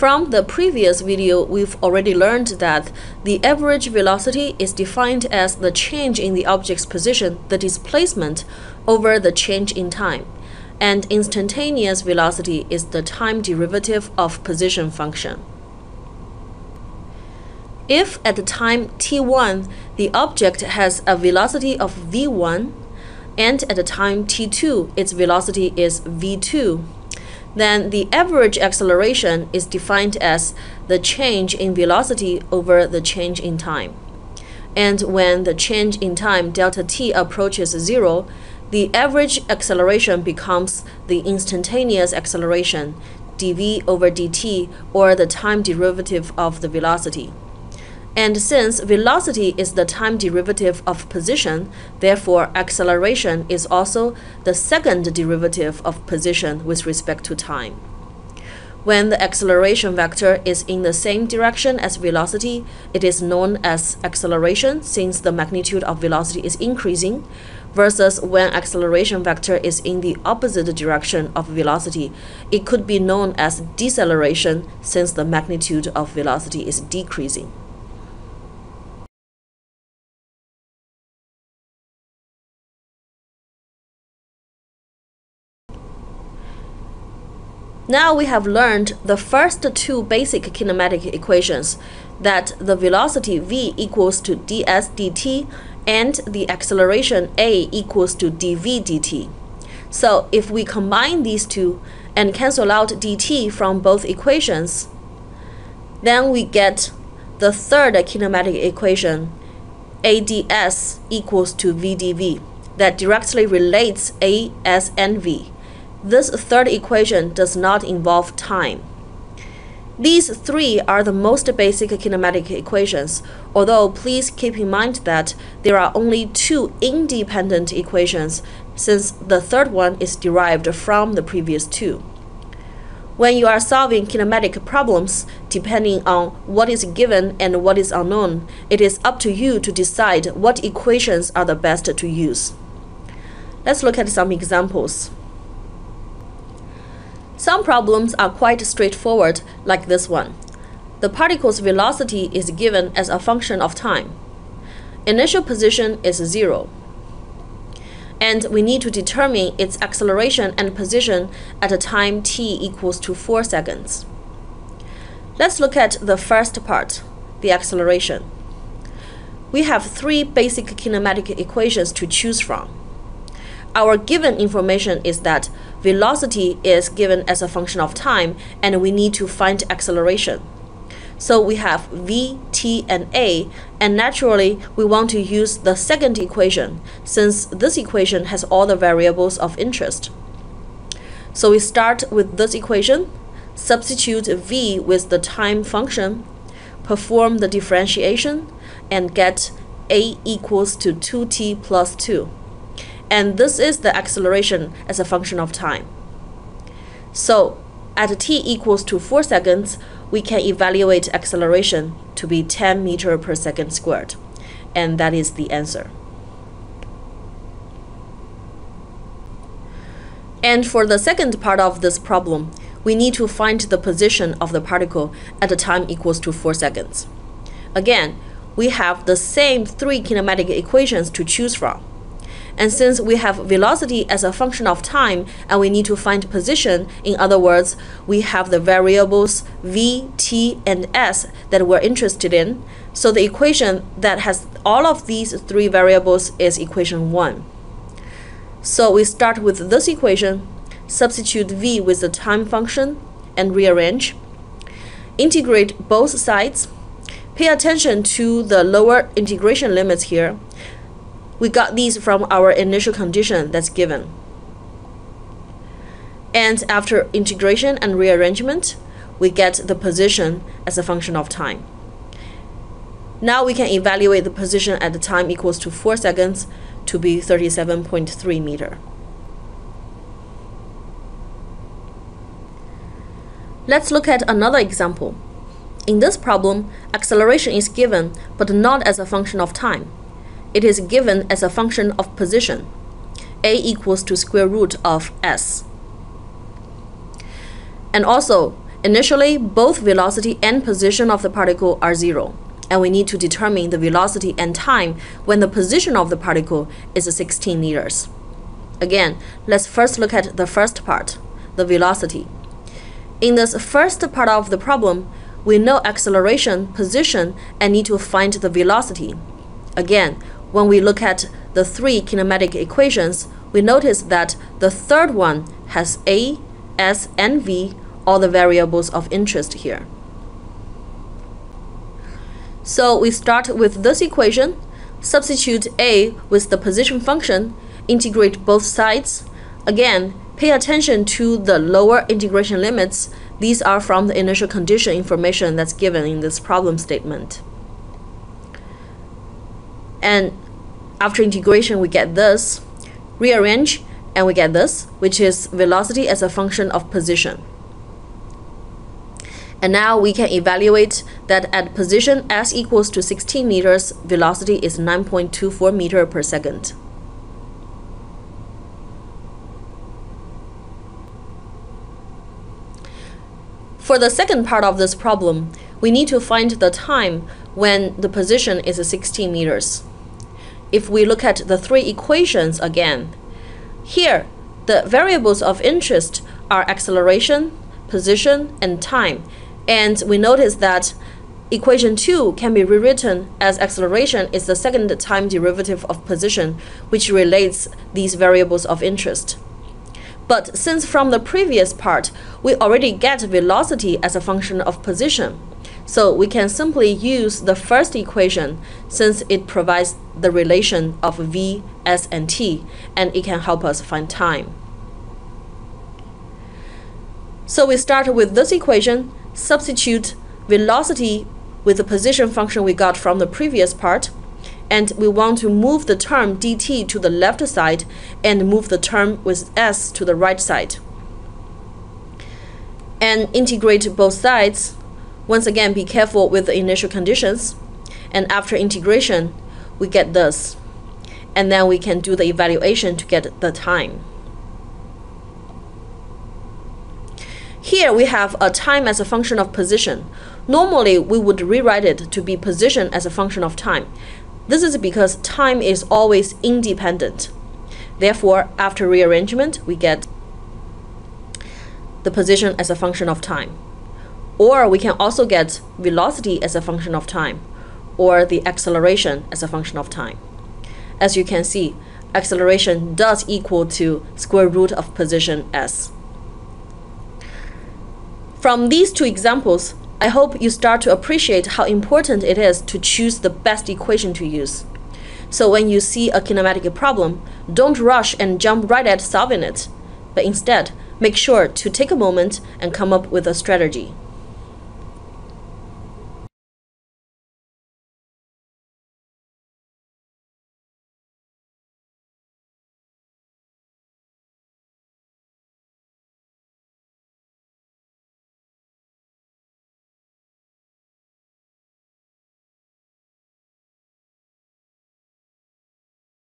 From the previous video, we've already learned that the average velocity is defined as the change in the object's position, the displacement, over the change in time. And instantaneous velocity is the time derivative of position function. If at the time t1 the object has a velocity of v1 and at the time t2 its velocity is v2, then the average acceleration is defined as the change in velocity over the change in time. And when the change in time delta t approaches zero, the average acceleration becomes the instantaneous acceleration dv over dt or the time derivative of the velocity. And since velocity is the time derivative of position, therefore acceleration is also the second derivative of position with respect to time. When the acceleration vector is in the same direction as velocity, it is known as acceleration since the magnitude of velocity is increasing, versus when acceleration vector is in the opposite direction of velocity, it could be known as deceleration since the magnitude of velocity is decreasing. Now we have learned the first two basic kinematic equations that the velocity v equals to ds dt and the acceleration a equals to dv dt. So if we combine these two and cancel out dt from both equations, then we get the third kinematic equation ads equals to vdv that directly relates a, s, and v. This third equation does not involve time. These three are the most basic kinematic equations, although please keep in mind that there are only two independent equations since the third one is derived from the previous two. When you are solving kinematic problems, depending on what is given and what is unknown, it is up to you to decide what equations are the best to use. Let's look at some examples. Some problems are quite straightforward, like this one. The particle's velocity is given as a function of time. Initial position is zero. And we need to determine its acceleration and position at a time t equals to 4 seconds. Let's look at the first part, the acceleration. We have three basic kinematic equations to choose from our given information is that velocity is given as a function of time and we need to find acceleration. So we have v, t, and a, and naturally we want to use the second equation since this equation has all the variables of interest. So we start with this equation, substitute v with the time function, perform the differentiation, and get a equals to 2t plus 2 and this is the acceleration as a function of time. So at t equals to 4 seconds, we can evaluate acceleration to be 10 meter per second squared, and that is the answer. And for the second part of this problem, we need to find the position of the particle at a time equals to 4 seconds. Again, we have the same three kinematic equations to choose from. And since we have velocity as a function of time and we need to find position, in other words, we have the variables v, t, and s that we're interested in. So the equation that has all of these three variables is equation 1. So we start with this equation, substitute v with the time function, and rearrange. Integrate both sides. Pay attention to the lower integration limits here we got these from our initial condition that's given. And after integration and rearrangement, we get the position as a function of time. Now we can evaluate the position at the time equals to 4 seconds to be 37.3 meter. Let's look at another example. In this problem, acceleration is given, but not as a function of time it is given as a function of position. a equals to square root of s. And also, Initially, both velocity and position of the particle are zero, and we need to determine the velocity and time when the position of the particle is 16 meters. Again, let's first look at the first part, the velocity. In this first part of the problem, we know acceleration, position, and need to find the velocity. Again, when we look at the three kinematic equations, we notice that the third one has a, s, and v, all the variables of interest here. So we start with this equation, substitute a with the position function, integrate both sides. Again, pay attention to the lower integration limits. These are from the initial condition information that's given in this problem statement. And after integration, we get this. Rearrange, and we get this, which is velocity as a function of position. And now we can evaluate that at position s equals to 16 meters, velocity is 9.24 meter per second. For the second part of this problem, we need to find the time when the position is 16 meters. If we look at the three equations again, here the variables of interest are acceleration, position, and time. And we notice that equation 2 can be rewritten as acceleration is the second time derivative of position, which relates these variables of interest. But since from the previous part, we already get velocity as a function of position, so we can simply use the first equation since it provides the relation of v, s, and t, and it can help us find time. So we start with this equation, substitute velocity with the position function we got from the previous part, and we want to move the term dt to the left side and move the term with s to the right side. And integrate both sides. Once again, be careful with the initial conditions. And after integration, we get this. And then we can do the evaluation to get the time. Here we have a time as a function of position. Normally, we would rewrite it to be position as a function of time. This is because time is always independent. Therefore, after rearrangement, we get the position as a function of time. Or we can also get velocity as a function of time, or the acceleration as a function of time. As you can see, acceleration does equal to square root of position s. From these two examples, I hope you start to appreciate how important it is to choose the best equation to use. So when you see a kinematic problem, don't rush and jump right at solving it, but instead, make sure to take a moment and come up with a strategy.